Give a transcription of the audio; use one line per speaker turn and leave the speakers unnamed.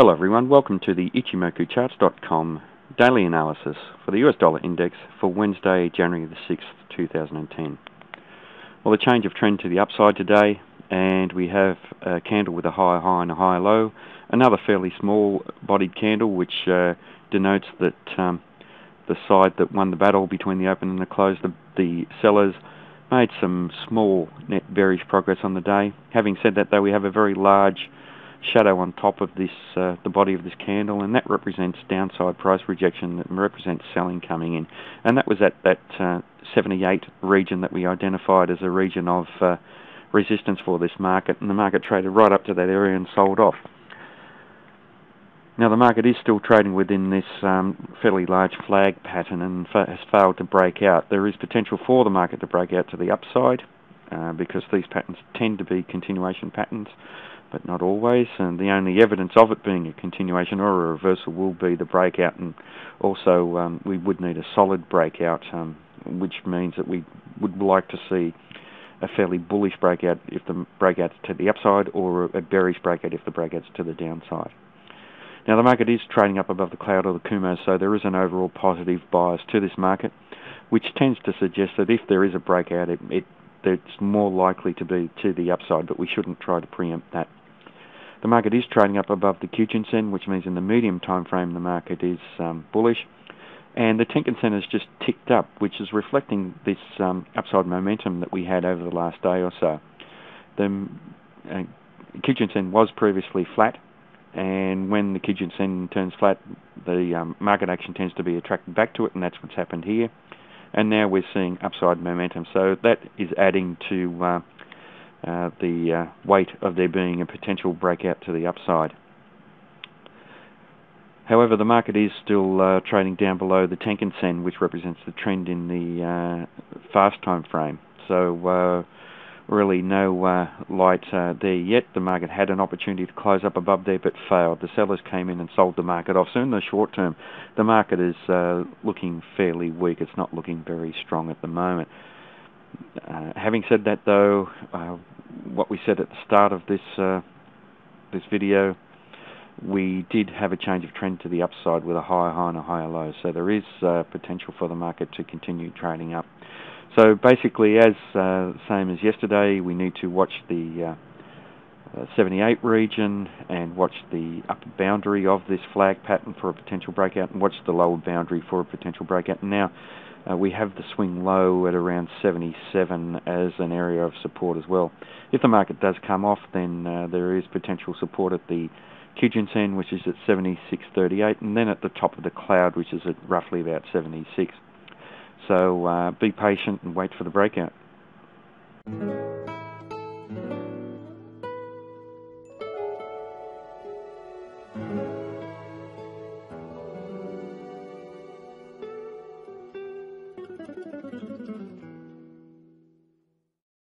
Hello everyone, welcome to the ichimokucharts.com daily analysis for the US dollar index for Wednesday, January the 6th, 2010. Well, a change of trend to the upside today, and we have a candle with a high high and a high low, another fairly small bodied candle which uh, denotes that um, the side that won the battle between the open and the close, the, the sellers, made some small net bearish progress on the day. Having said that though, we have a very large shadow on top of this, uh, the body of this candle, and that represents downside price rejection, that represents selling coming in. And that was at that uh, 78 region that we identified as a region of uh, resistance for this market, and the market traded right up to that area and sold off. Now the market is still trading within this um, fairly large flag pattern and fa has failed to break out. There is potential for the market to break out to the upside uh, because these patterns tend to be continuation patterns but not always. And the only evidence of it being a continuation or a reversal will be the breakout, and also um, we would need a solid breakout, um, which means that we would like to see a fairly bullish breakout if the breakout's to the upside, or a bearish breakout if the breakout's to the downside. Now the market is trading up above the cloud or the Kumo, so there is an overall positive bias to this market, which tends to suggest that if there is a breakout, it, it it's more likely to be to the upside, but we shouldn't try to preempt that. The market is trading up above the Kijun Sen, which means in the medium time frame the market is um, bullish. And the Tenkan Sen has just ticked up, which is reflecting this um, upside momentum that we had over the last day or so. The uh, Sen was previously flat, and when the Kijun Sen turns flat, the um, market action tends to be attracted back to it, and that's what's happened here. And now we're seeing upside momentum, so that is adding to uh, uh, the uh, weight of there being a potential breakout to the upside. However, the market is still uh, trading down below the Tenkan Sen, which represents the trend in the uh, fast time frame. So uh, really no uh, light there yet. The market had an opportunity to close up above there but failed. The sellers came in and sold the market off. So in the short term, the market is looking fairly weak. It's not looking very strong at the moment. Uh, having said that, though, uh, what we said at the start of this uh, this video, we did have a change of trend to the upside with a higher high and a higher low. So there is uh, potential for the market to continue trading up. So basically, as uh, same as yesterday, we need to watch the uh, 78 region and watch the upper boundary of this flag pattern for a potential breakout and watch the lower boundary for a potential breakout. Now, uh, we have the swing low at around 77 as an area of support as well. If the market does come off, then uh, there is potential support at the Kijun Sen, which is at 76.38, and then at the top of the cloud, which is at roughly about 76. So uh, be patient and wait for the breakout.